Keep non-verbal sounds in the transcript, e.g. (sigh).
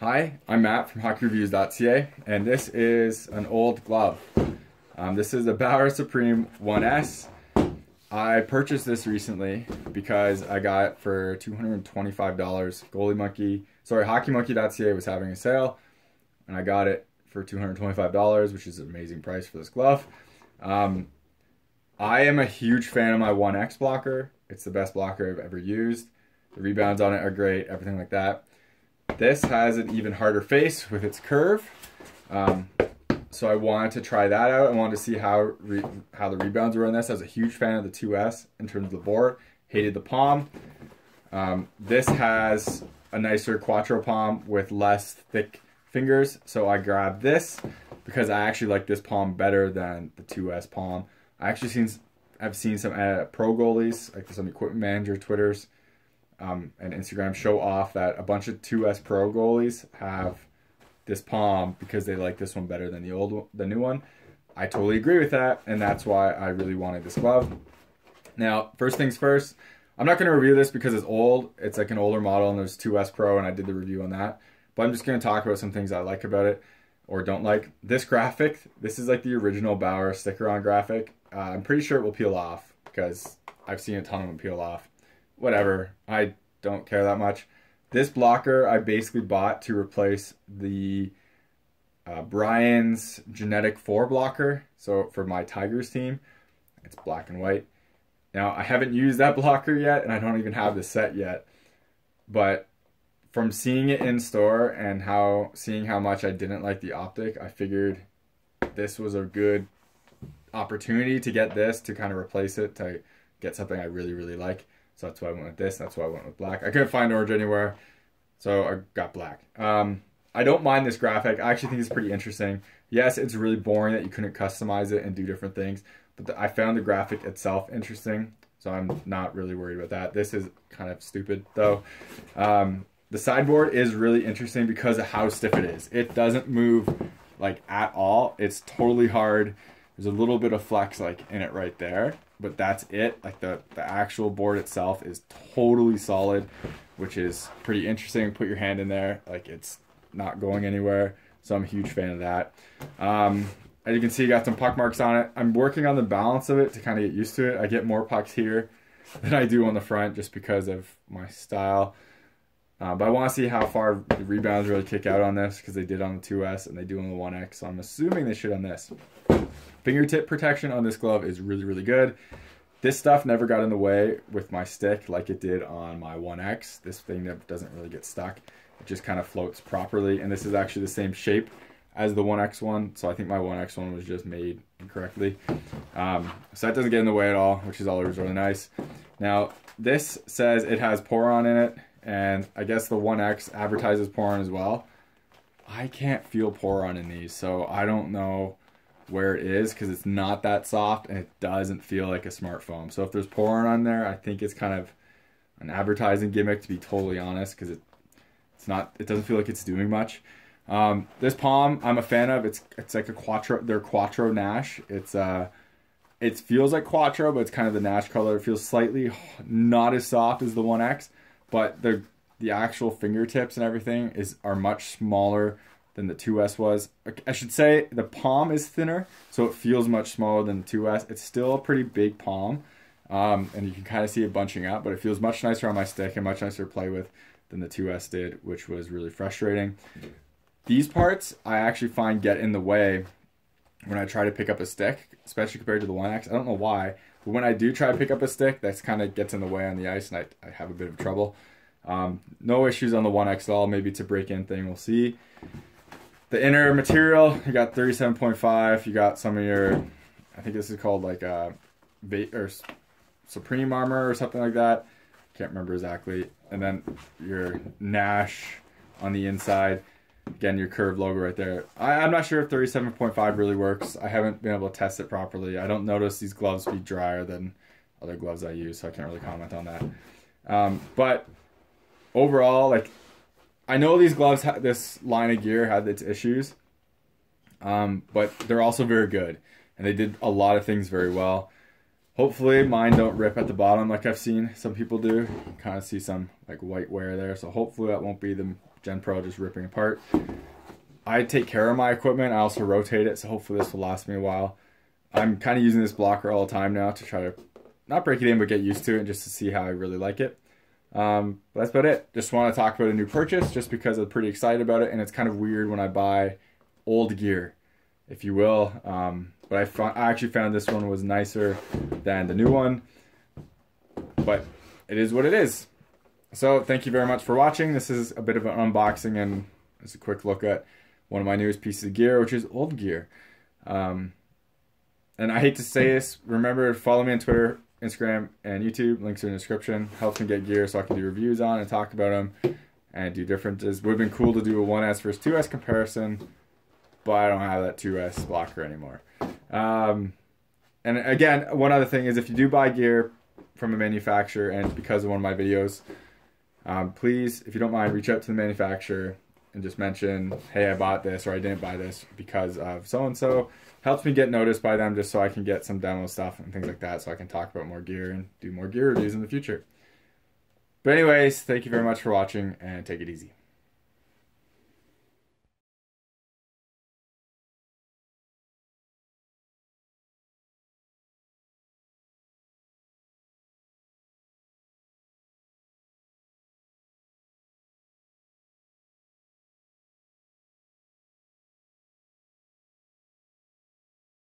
Hi, I'm Matt from HockeyReviews.ca, and this is an old glove. Um, this is a Bauer Supreme 1S. I purchased this recently because I got for $225. Goalie Monkey, sorry, HockeyMonkey.ca was having a sale, and I got it for $225, which is an amazing price for this glove. Um, I am a huge fan of my 1X blocker. It's the best blocker I've ever used. The rebounds on it are great, everything like that. This has an even harder face with its curve. Um, so I wanted to try that out. I wanted to see how how the rebounds were on this. I was a huge fan of the 2S in terms of the board. Hated the palm. Um, this has a nicer Quattro palm with less thick fingers. So I grabbed this because I actually like this palm better than the 2S palm. I actually seen I've seen some uh, pro goalies, like some equipment manager Twitters, um, and Instagram show off that a bunch of 2S Pro goalies have this palm because they like this one better than the old, the new one. I totally agree with that, and that's why I really wanted this glove. Now, first things first, I'm not going to review this because it's old. It's like an older model, and there's 2S Pro, and I did the review on that. But I'm just going to talk about some things I like about it or don't like. This graphic, this is like the original Bauer sticker-on graphic. Uh, I'm pretty sure it will peel off because I've seen a ton of them peel off whatever. I don't care that much. This blocker I basically bought to replace the uh, Brian's GNETiK 4 blocker. So for my Tigers team, it's black and white. Now, I haven't used that (laughs) blocker yet, and I don't even have the set yet. But from seeing it in store and how seeing how much I didn't like the optic, I figured this was a good opportunity to get this to kind of replace it to get something I really, really like. So that's why I went with this. That's why I went with black. I couldn't find orange anywhere, so I got black. Um, I don't mind this graphic. I actually think it's pretty interesting. Yes, it's really boring that you couldn't customize it and do different things, but the, I found the graphic itself interesting, so I'm not really worried about that. This is kind of stupid, though. Um, the sideboard is really interesting because of how stiff it is. It doesn't move like at all. It's totally hard. There's a little bit of flex like in it right there but that's it. Like the, the actual board itself is totally solid, which is pretty interesting. Put your hand in there, like it's not going anywhere. So I'm a huge fan of that. Um, as you can see, got some puck marks on it. I'm working on the balance of it to kind of get used to it. I get more pucks here (laughs) than I do on the front just because of my style. Uh, but I want to see how far the rebounds really kick out on this because they did on the 2S and they do on the 1X. So I'm assuming they should on this. Fingertip protection on this glove is really, really good. This stuff never got in the way with my stick like it did on my 1X. This thing doesn't really get stuck. It just kind of floats properly. And this is actually the same shape as the 1X one. So I think my 1X one was just made incorrectly. Um, so that doesn't get in the way at all, which is always really nice. Now, this says it has Poron in it. And I guess the 1X advertises Poron as well. I can't feel Poron in these, so I don't know where it is because it's not that soft and it doesn't feel like a smartphone. So if there's Poron on there, I think it's kind of an advertising gimmick to be totally honest because it it's not it doesn't feel like it's doing much. Um, this palm I'm a fan of. It's it's like a quattro. They're quattro Nash. It's uh it feels like quattro, but it's kind of the Nash color. It feels slightly not as soft as the 1X, but the the actual fingertips and everything is are much smaller than the 2S was. I should say the palm is thinner, so it feels much smaller than the 2S. It's still a pretty big palm, um, and you can kind of see it bunching up, but it feels much nicer on my stick and much nicer to play with than the 2S did, which was really frustrating. These parts I actually find get in the way when I try to pick up a stick, especially compared to the 1X. I don't know why, but when I do try to pick up a stick, that kind of gets in the way on the ice, and I, I have a bit of trouble. Um, no issues on the 1X at all. Maybe it's a break-in thing. We'll see. The inner material, you got 37.5. You got some of your, I think this is called like a or Supreme armor or something like that. Can't remember exactly. And then your Nash on the inside. Again, your curved logo right there. I, am not sure if 37.5 really works. I haven't been able to test it properly. I don't notice these gloves be drier than other gloves I use, so I can't really comment on that. Um, but overall, like I know these gloves, this line of gear had its issues, um, but they're also very good, and they did a lot of things very well. Hopefully, mine don't rip at the bottom like I've seen some people do. Kind of see some like white wear there, so hopefully that won't be the Gen Pro just ripping apart. I take care of my equipment. I also rotate it, so hopefully this will last me a while. I'm kind of using this blocker all the time now to try to not break it in, but get used to it and just to see how I really like it. Um, that's about it. Just want to talk about a new purchase just because I'm pretty excited about it. And it's kind of weird when I buy old gear, if you will. Um, but I, found, I actually found this one was nicer than the new one. But it is what it is. So thank you very much for watching. This is a bit of an unboxing and just a quick look at one of my newest pieces of gear, which is old gear. Um, and I hate to say this, remember follow me on Twitter, Instagram, and YouTube. Links are in the description. Helps me get gear so I can do reviews on and talk about them and do differences. Would have been cool to do a 1S versus 2S comparison, but I don't have that 2S blocker anymore. Um, and again, one other thing is if you do buy gear from a manufacturer and because of one of my videos, um, please, if you don't mind, reach out to the manufacturer and just mention, hey, I bought this or I didn't buy this because of so and so. Helps me get noticed by them just so I can get some demo stuff and things like that so I can talk about more gear and do more gear reviews in the future. But anyways, thank you very much for watching and take it easy.